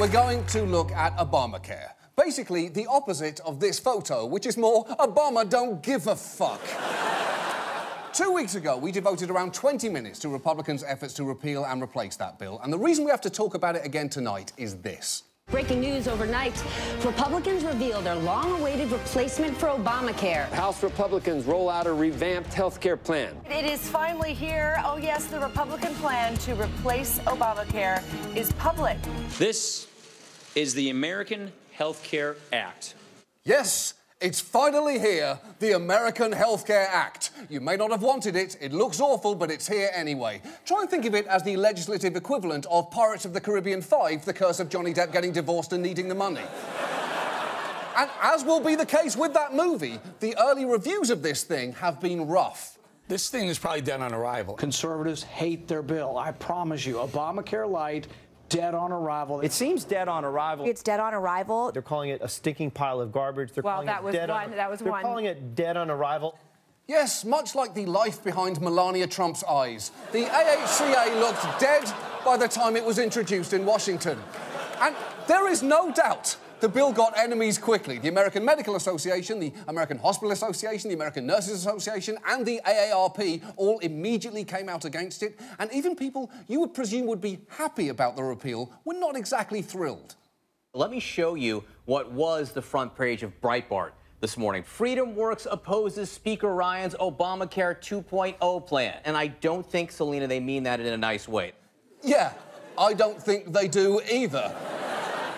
we're going to look at Obamacare. Basically, the opposite of this photo, which is more Obama don't give a fuck. Two weeks ago, we devoted around 20 minutes to Republicans' efforts to repeal and replace that bill. And the reason we have to talk about it again tonight is this. Breaking news overnight. Republicans reveal their long awaited replacement for Obamacare. House Republicans roll out a revamped health care plan. It is finally here. Oh, yes, the Republican plan to replace Obamacare is public. This is the American Health Care Act. Yes, it's finally here, the American Health Care Act. You may not have wanted it, it looks awful, but it's here anyway. Try and think of it as the legislative equivalent of Pirates of the Caribbean 5, The Curse of Johnny Depp getting divorced and needing the money. and as will be the case with that movie, the early reviews of this thing have been rough. This thing is probably dead on arrival. Conservatives hate their bill. I promise you. Obamacare Light dead on arrival. It seems dead on arrival. It's dead on arrival. They're calling it a stinking pile of garbage. They're well, calling that it was dead one. on, that was they're one. calling it dead on arrival. Yes, much like the life behind Melania Trump's eyes. The AHCA looked dead by the time it was introduced in Washington. And there is no doubt the bill got enemies quickly. The American Medical Association, the American Hospital Association, the American Nurses Association, and the AARP all immediately came out against it. And even people you would presume would be happy about the repeal were not exactly thrilled. Let me show you what was the front page of Breitbart this morning. FreedomWorks opposes Speaker Ryan's Obamacare 2.0 plan. And I don't think, Selina, they mean that in a nice way. Yeah, I don't think they do either.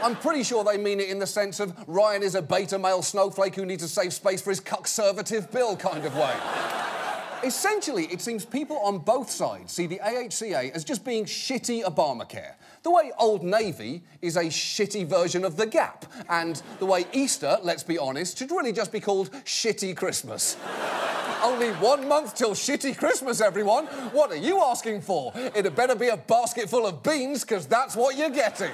I'm pretty sure they mean it in the sense of Ryan is a beta male snowflake who needs to save space for his conservative bill kind of way. Essentially, it seems people on both sides see the AHCA as just being shitty Obamacare. The way Old Navy is a shitty version of The Gap, and the way Easter, let's be honest, should really just be called Shitty Christmas. Only one month till shitty Christmas, everyone. What are you asking for? It had better be a basket full of beans, because that's what you're getting.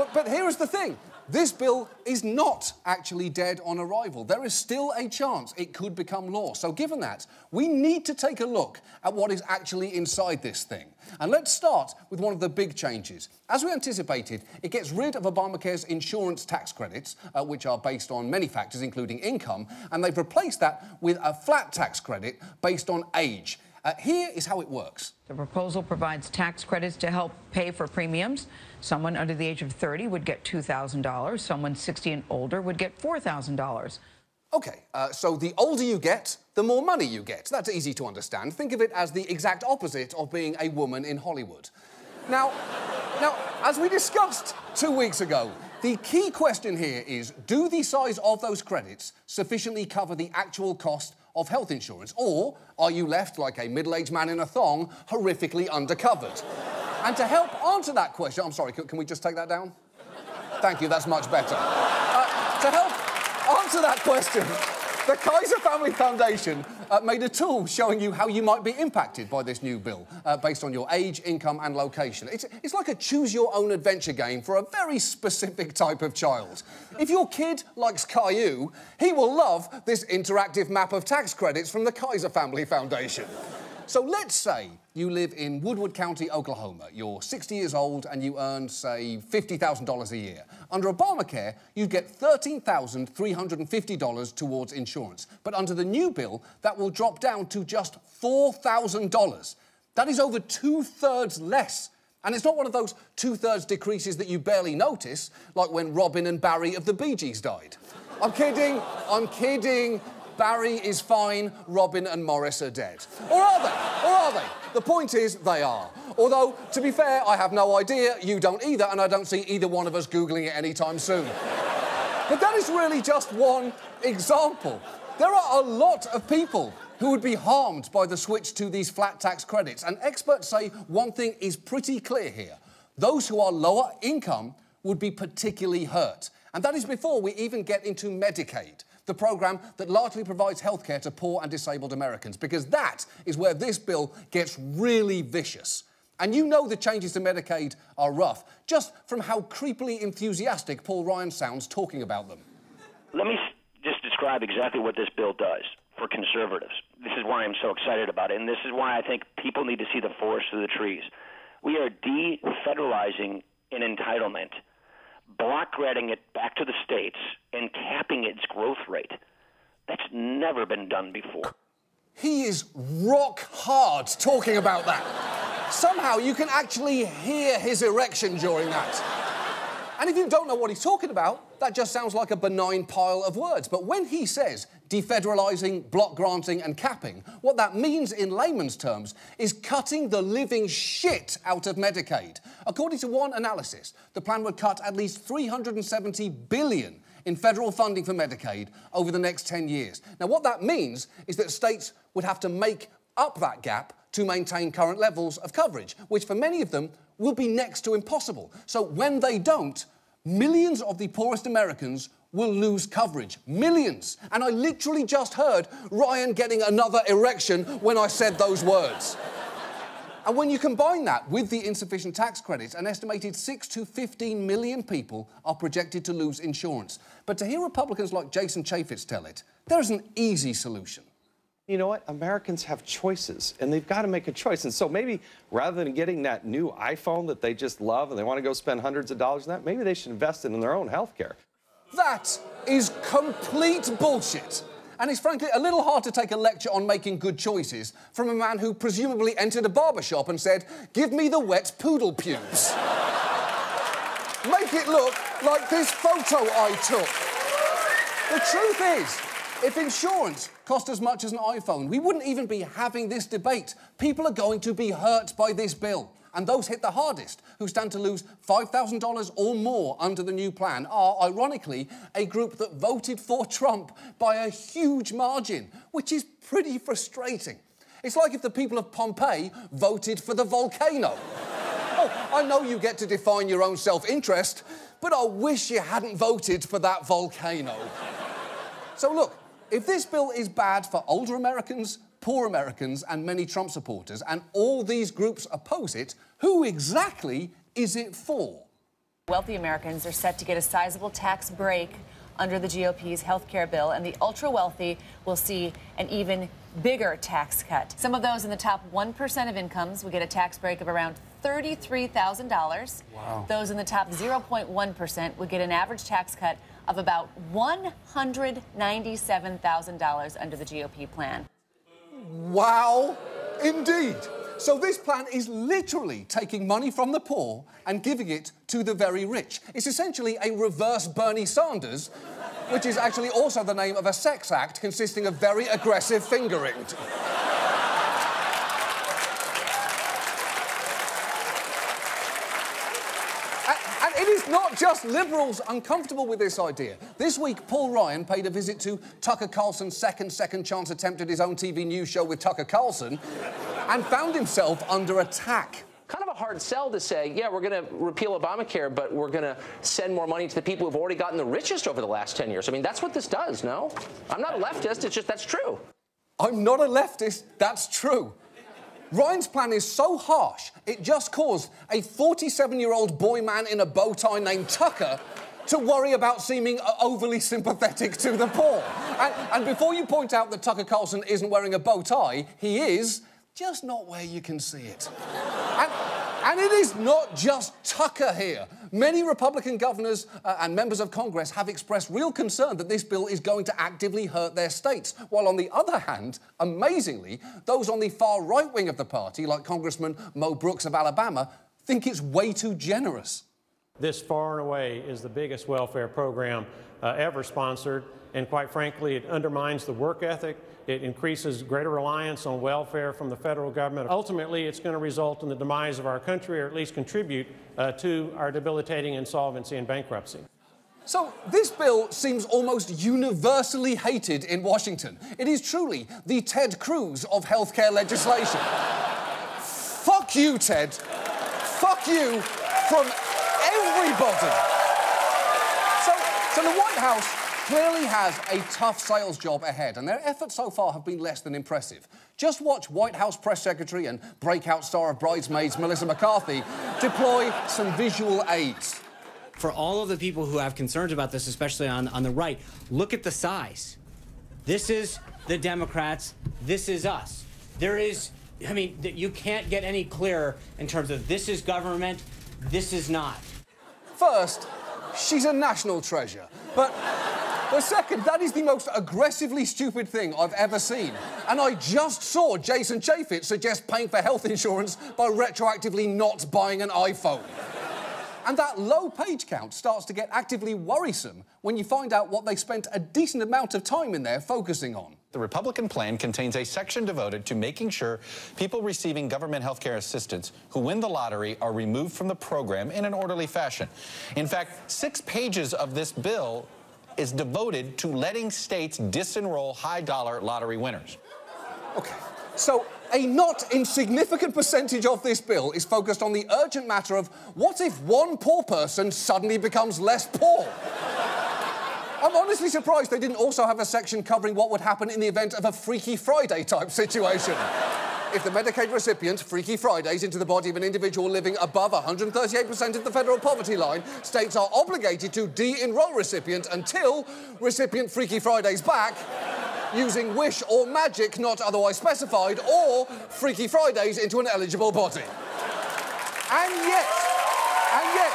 But, but here is the thing. This bill is not actually dead on arrival. There is still a chance it could become law. So, given that, we need to take a look at what is actually inside this thing. And let's start with one of the big changes. As we anticipated, it gets rid of Obamacare's insurance tax credits, uh, which are based on many factors, including income, and they've replaced that with a flat tax credit based on age. Uh, here is how it works. The proposal provides tax credits to help pay for premiums. Someone under the age of 30 would get $2,000. Someone 60 and older would get $4,000. OK, uh, so the older you get, the more money you get. That's easy to understand. Think of it as the exact opposite of being a woman in Hollywood. Now, now, as we discussed two weeks ago, the key question here is do the size of those credits sufficiently cover the actual cost of health insurance? Or are you left like a middle aged man in a thong, horrifically undercovered? and to help answer that question, I'm sorry, can, we just take that down? Thank you, that's much better. Uh, to help answer that question, the Kaiser Family Foundation uh, made a tool showing you how you might be impacted by this new bill uh, based on your age, income, and location. It's, it's like a choose your own adventure game for a very specific type of child. If your kid likes Caillou, he will love this interactive map of tax credits from the Kaiser Family Foundation. So let's say you live in Woodward County, Oklahoma. You're 60 years old and you earn, say, $50,000 a year. Under Obamacare, you'd get $13,350 towards insurance. But under the new bill, that will drop down to just $4,000. That is over two thirds less. And it's not one of those two thirds decreases that you barely notice, like when Robin and Barry of the Bee Gees died. I'm kidding, I'm kidding. Barry is fine, Robin and Maurice are dead. Or are they? Or are they? The point is, they are. Although, to be fair, I have no idea, you don't either, and I don't see either one of us Googling it anytime soon. but that is really just one example. There are a lot of people who would be harmed by the switch to these flat tax credits, and experts say one thing is pretty clear here. Those who are lower income would be particularly hurt. And that is before we even get into Medicaid the programme that largely provides healthcare to poor and disabled Americans, because that is where this bill gets really vicious. And you know the changes to Medicaid are rough, just from how creepily enthusiastic Paul Ryan sounds talking about them. Let me just describe exactly what this bill does for conservatives. This is why I'm so excited about it, and this is why I think people need to see the forest through the trees. We are defederalizing an entitlement block granting it back to the states and capping its growth rate. That's never been done before. He is rock hard talking about that. Somehow you can actually hear his erection during that. And if you don't know what he's talking about, that just sounds like a benign pile of words. But when he says defederalising, block granting, and capping, what that means in layman's terms is cutting the living shit out of Medicaid. According to one analysis, the plan would cut at least 370 billion in federal funding for Medicaid over the next 10 years. Now, what that means is that states would have to make up that gap to maintain current levels of coverage, which for many of them will be next to impossible. So when they don't, millions of the poorest Americans will lose coverage. Millions. And I literally just heard Ryan getting another erection when I said those words. And when you combine that with the insufficient tax credits, an estimated 6 to 15 million people are projected to lose insurance. But to hear Republicans like Jason Chaffetz tell it, there is an easy solution. You know what? Americans have choices, and they've got to make a choice. And so maybe rather than getting that new iPhone that they just love and they want to go spend hundreds of dollars on that, maybe they should invest it in their own health care. That is complete bullshit. And it's frankly a little hard to take a lecture on making good choices from a man who presumably entered a barber shop and said, Give me the wet poodle pubes. Make it look like this photo I took. The truth is, if insurance cost as much as an iPhone, we wouldn't even be having this debate. People are going to be hurt by this bill. And those hit the hardest, who stand to lose $5,000 or more under the new plan, are, ironically, a group that voted for Trump by a huge margin, which is pretty frustrating. It's like if the people of Pompeii voted for the volcano. oh, I know you get to define your own self interest, but I wish you hadn't voted for that volcano. so, look, if this bill is bad for older Americans, poor Americans, and many Trump supporters, and all these groups oppose it, who exactly is it for? Wealthy Americans are set to get a sizable tax break under the GOP's health care bill, and the ultra wealthy will see an even bigger tax cut. Some of those in the top 1% of incomes will get a tax break of around $33,000. Wow. Those in the top 0.1% would get an average tax cut of about $197,000 under the GOP plan. Wow, indeed. So this plan is literally taking money from the poor and giving it to the very rich. It's essentially a reverse Bernie Sanders, which is actually also the name of a sex act consisting of very aggressive fingering. And it is not just liberals uncomfortable with this idea. This week, Paul Ryan paid a visit to Tucker Carlson's second second chance attempt at his own TV news show with Tucker Carlson and found himself under attack. Kind of a hard sell to say, yeah, we're going to repeal Obamacare, but we're going to send more money to the people who've already gotten the richest over the last 10 years. I mean, that's what this does, no? I'm not a leftist, it's just that's true. I'm not a leftist, that's true. Ryan's plan is so harsh, it just caused a 47 year old boy man in a bow tie named Tucker to worry about seeming overly sympathetic to the poor. And, and before you point out that Tucker Carlson isn't wearing a bow tie, he is, just not where you can see it. And, and it is not just Tucker here. Many Republican governors uh, and members of Congress have expressed real concern that this bill is going to actively hurt their states. While on the other hand, amazingly, those on the far right wing of the party, like Congressman Mo Brooks of Alabama, think it's way too generous. This far and away is the biggest welfare program uh, ever sponsored, and quite frankly, it undermines the work ethic. It increases greater reliance on welfare from the federal government. Ultimately, it's going to result in the demise of our country, or at least contribute uh, to our debilitating insolvency and bankruptcy. So, this bill seems almost universally hated in Washington. It is truly the Ted Cruz of healthcare legislation. Fuck you, Ted. Fuck you from everybody. So, so the White House clearly has a tough sales job ahead, and their efforts so far have been less than impressive. Just watch White House press secretary and breakout star of Bridesmaids, Melissa McCarthy, deploy some visual aids. For all of the people who have concerns about this, especially on, on the right, look at the size. This is the Democrats, this is us. There is, I mean, you can't get any clearer in terms of this is government, this is not. First, She's a national treasure. But but second, that is the most aggressively stupid thing I've ever seen. And I just saw Jason Chaffetz suggest paying for health insurance by retroactively not buying an iPhone. And that low page count starts to get actively worrisome when you find out what they spent a decent amount of time in there focusing on. The Republican plan contains a section devoted to making sure people receiving government health care assistance who win the lottery are removed from the program in an orderly fashion. In fact, six pages of this bill is devoted to letting states disenroll high dollar lottery winners. Okay, so a not insignificant percentage of this bill is focused on the urgent matter of what if one poor person suddenly becomes less poor? I'm honestly surprised they didn't also have a section covering what would happen in the event of a Freaky Friday type situation. If the Medicaid recipient, Freaky Fridays, into the body of an individual living above 138% of the federal poverty line, states are obligated to de-enroll recipient until recipient Freaky Fridays back, using wish or magic not otherwise specified, or Freaky Fridays into an eligible body. And yet, and yet,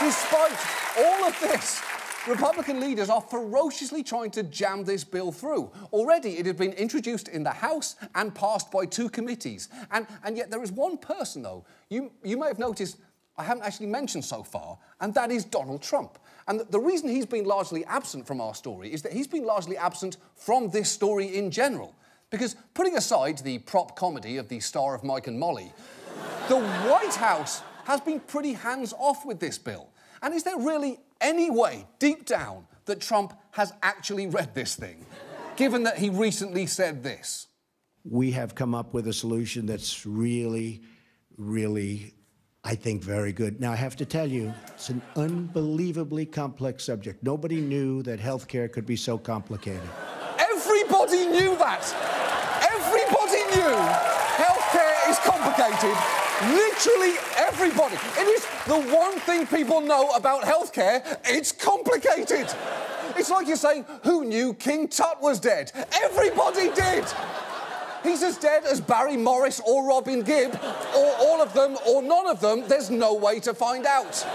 despite all of this, Republican leaders are ferociously trying to jam this bill through. Already, it had been introduced in the House and passed by two committees. And, and yet, there is one person, though, you, you may have noticed I haven't actually mentioned so far, and that is Donald Trump. And the reason he's been largely absent from our story is that he's been largely absent from this story in general. Because putting aside the prop comedy of the star of Mike and Molly, the White House has been pretty hands off with this bill. And is there really any way, deep down, that Trump has actually read this thing, given that he recently said this? We have come up with a solution that's really, really, I think, very good. Now, I have to tell you, it's an unbelievably complex subject. Nobody knew that healthcare could be so complicated. Everybody knew that. Everybody knew healthcare is complicated. Literally everybody. It is the one thing people know about healthcare. It's complicated. It's like you're saying, who knew King Tut was dead? Everybody did. He's as dead as Barry Maurice or Robin Gibb, or all of them or none of them. There's no way to find out.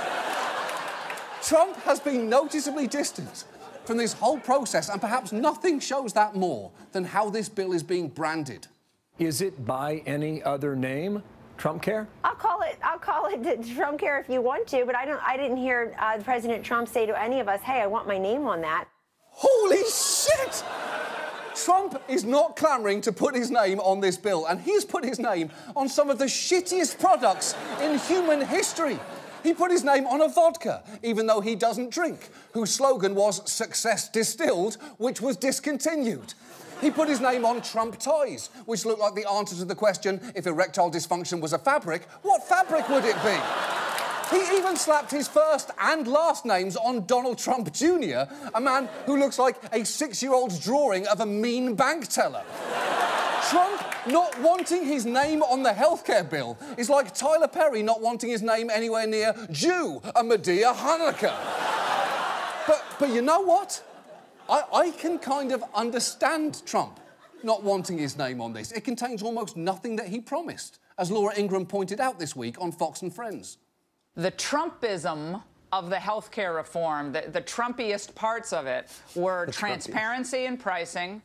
Trump has been noticeably distant from this whole process, and perhaps nothing shows that more than how this bill is being branded. Is it by any other name? Trump care? I'll call it. I'll call it Trump care if you want to, but I don't. I didn't hear uh, President Trump say to any of us, "Hey, I want my name on that." Holy shit! Trump is not clamoring to put his name on this bill, and he's put his name on some of the shittiest products in human history. He put his name on a vodka, even though he doesn't drink, whose slogan was Success Distilled, which was discontinued. He put his name on Trump ties, which looked like the answer to the question if erectile dysfunction was a fabric, what fabric would it be? He even slapped his first and last names on Donald Trump Jr., a man who looks like a six year old's drawing of a mean bank teller. Trump not wanting his name on the healthcare bill is like Tyler Perry not wanting his name anywhere near Jew, a Madea Hanukkah. but, but you know what? I, I can kind of understand Trump not wanting his name on this. It contains almost nothing that he promised, as Laura Ingraham pointed out this week on Fox and Friends. The Trumpism of the healthcare reform, the, the Trumpiest parts of it, were The transparency in pricing,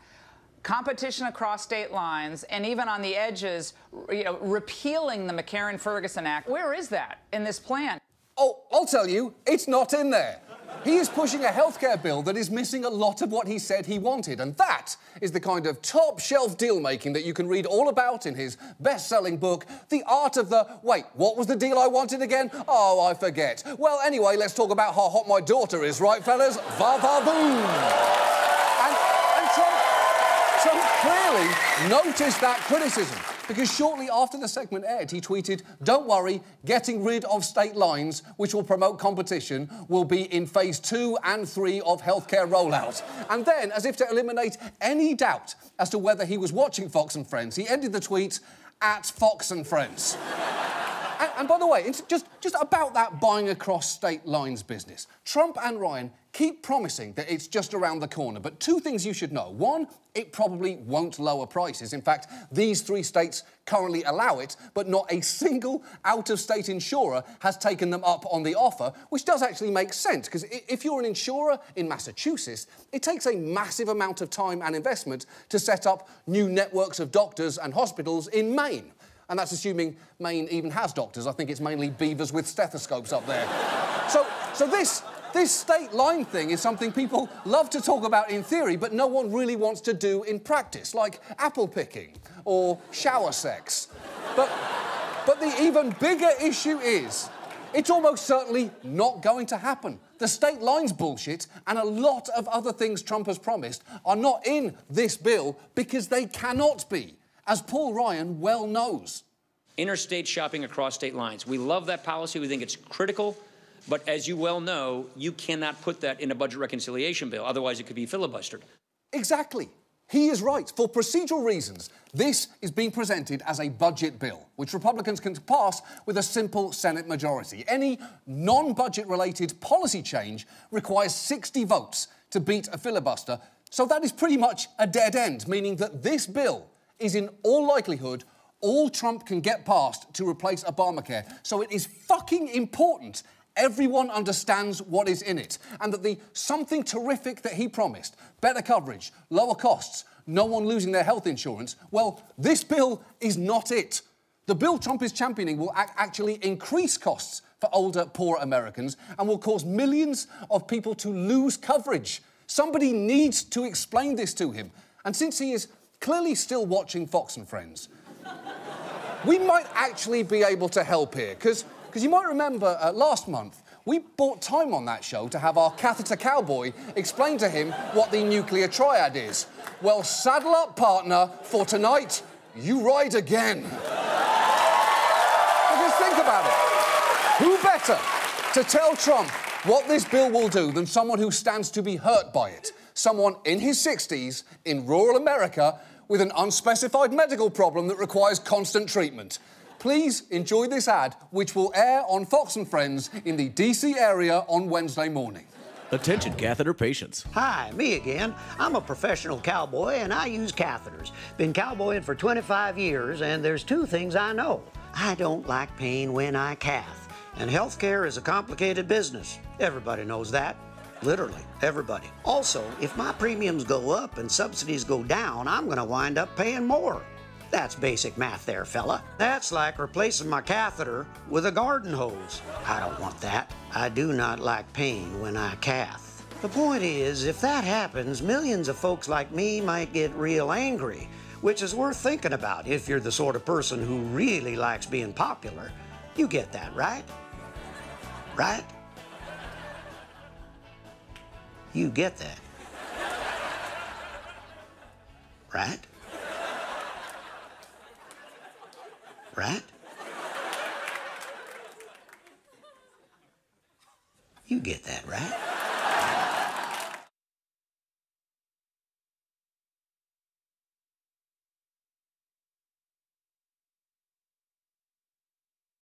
competition across state lines, and even on the edges, you know, repealing the McCarran-Ferguson Act. Where is that in this plan? Oh, I'll tell you, it's not in there. He is pushing a healthcare bill that is missing a lot of what he said he wanted, and that is the kind of top shelf deal making that you can read all about in his best selling book, The Art of the. Wait, what was the deal I wanted again? Oh, I forget. Well, anyway, let's talk about how hot my daughter is, right, fellas? Va va boom! And, and Trump, Trump clearly noticed that criticism because shortly after the segment aired, he tweeted, Don't worry, getting rid of state lines, which will promote competition, will be in phase two and three of healthcare rollout. And then, as if to eliminate any doubt as to whether he was watching Fox and Friends, he ended the tweet at Fox and Friends. And, and by the way, it's just, just about that buying across state lines business. Trump and Ryan keep promising that it's just around the corner, but two things you should know. One, it probably won't lower prices. In fact, these three states currently allow it, but not a single out of state insurer has taken them up on the offer, which does actually make sense because if you're an insurer in Massachusetts, it takes a massive amount of time and investment to set up new networks of doctors and hospitals in Maine. And that's assuming Maine even has doctors. I think it's mainly beavers with stethoscopes up there. so, so this, this state line thing is something people love to talk about in theory, but no one really wants to do in practice, like apple picking or shower sex. But, but the even bigger issue is it's almost certainly not going to happen. The state lines bullshit and a lot of other things Trump has promised are not in this bill because they cannot be as Paul Ryan well knows. Interstate shopping across state lines. We love that policy. We think it's critical. But as you well know, you cannot put that in a budget reconciliation bill. Otherwise, it could be filibustered. Exactly. He is right. For procedural reasons, this is being presented as a budget bill, which Republicans can pass with a simple Senate majority. Any non budget related policy change requires 60 votes to beat a filibuster. So that is pretty much a dead end, meaning that this bill is in all likelihood all Trump can get past to replace Obamacare. So it is fucking important everyone understands what is in it and that the something terrific that he promised better coverage, lower costs, no one losing their health insurance well, this bill is not it. The bill Trump is championing will ac- actually increase costs for older, poor Americans and will cause millions of people to lose coverage. Somebody needs to explain this to him. And since he is clearly still watching Fox and Friends. we might actually be able to help here, because you might remember uh, last month we bought time on that show to have our catheter cowboy explain to him what the nuclear triad is. Well, saddle up, partner, for tonight, you ride again. because think about it. Who better to tell Trump what this bill will do than someone who stands to be hurt by it? Someone in his 60s in rural America with an unspecified medical problem that requires constant treatment. Please enjoy this ad, which will air on Fox and Friends in the DC area on Wednesday morning. Attention catheter patients. Hi, me again. I'm a professional cowboy and I use catheters. Been cowboying for 25 years and there's two things I know. I don't like pain when I cath. And healthcare is a complicated business. Everybody knows that. Literally, everybody. Also, if my premiums go up and subsidies go down, I'm going to wind up paying more. That's basic math there, fella. That's like replacing my catheter with a garden hose. I don't want that. I do not like pain when I cath. The point is, if that happens, millions of folks like me might get real angry, which is worth thinking about if you're the sort of person who really likes being popular. You get that, right? Right? You get that. Right? Right? You get that, right?